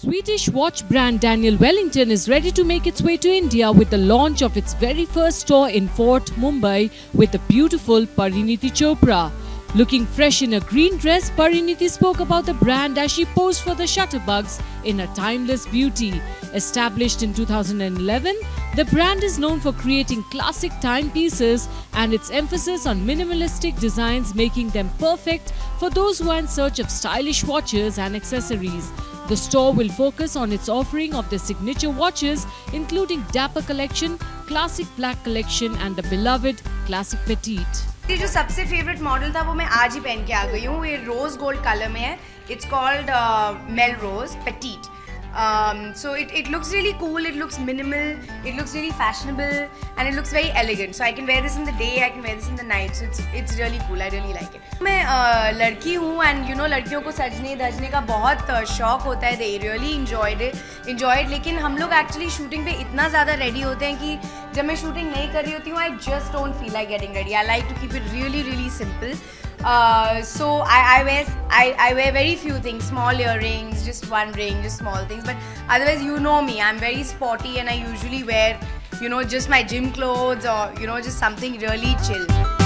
Swedish watch brand Daniel Wellington is ready to make its way to India with the launch of its very first store in Fort Mumbai with the beautiful Parineeti Chopra. Looking fresh in a green dress, Parineeti spoke about the brand as she posed for the Shutterbugs in a timeless beauty. Established in 2011, the brand is known for creating classic timepieces and its emphasis on minimalistic designs making them perfect for those who are in search of stylish watches and accessories. The store will focus on its offering of the signature watches including Dapper Collection, Classic Black Collection and the beloved Classic Petite. ये जो सबसे favourite model था वो मैं आज ही पहन के आ गई हूँ। ये रोज गोल्ड कलर में है। It's called Melrose petite Um, so it, it looks really cool, it looks minimal, it looks really fashionable and it looks very elegant. So I can wear this in the day, I can wear this in the night. So it's, it's really cool, I really like it. मैं uh, लड़की हूँ and you know लड़कियों को सजने धजने का बहुत uh, शौक होता है they really enjoyed it enjoyed लेकिन हम लोग एक्चुअली शूटिंग पे इतना ज़्यादा रेडी होते हैं कि जब मैं शूटिंग नहीं कर रही होती हूँ I just don't feel like getting ready I like to keep it really really simple uh, so I, I wear I, I wear very few things small earrings just one ring just small things. But otherwise you know me I'm very sporty and I usually wear you know just my gym clothes or you know just something really chill